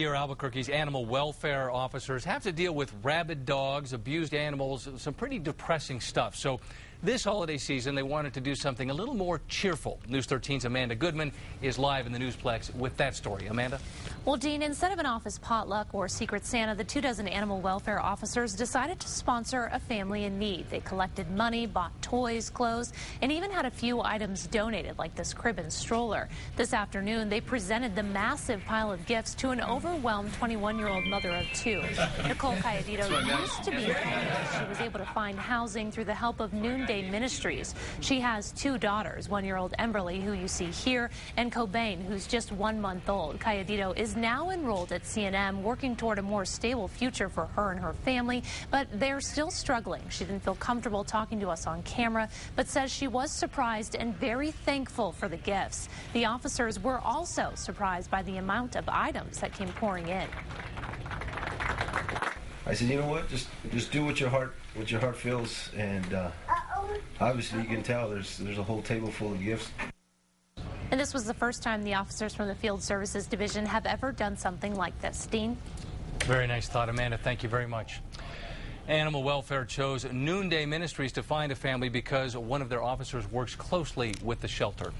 Here, Albuquerque's animal welfare officers have to deal with rabid dogs, abused animals, some pretty depressing stuff. So this holiday season, they wanted to do something a little more cheerful. News 13's Amanda Goodman is live in the Newsplex with that story. Amanda? Well, Dean, instead of an office potluck or Secret Santa, the two dozen animal welfare officers decided to sponsor a family in need. They collected money, bought toys, clothes, and even had a few items donated, like this crib and stroller. This afternoon, they presented the massive pile of gifts to an overwhelmed 21-year-old mother of two. Nicole Calladito used to be homeless. She was able to find housing through the help of Noonday Ministries. She has two daughters, one-year-old Emberly, who you see here, and Cobain, who's just one month old. Calladito is now enrolled at CNM, working toward a more stable future for her and her family, but they're still struggling. She didn't feel comfortable talking to us on camera, but says she was surprised and very thankful for the gifts. The officers were also surprised by the amount of items that came pouring in. I said, you know what? Just just do what your heart what your heart feels, and uh, obviously you can tell there's there's a whole table full of gifts. And this was the first time the officers from the Field Services Division have ever done something like this. Dean? Very nice thought, Amanda. Thank you very much. Animal Welfare chose Noonday Ministries to find a family because one of their officers works closely with the shelter.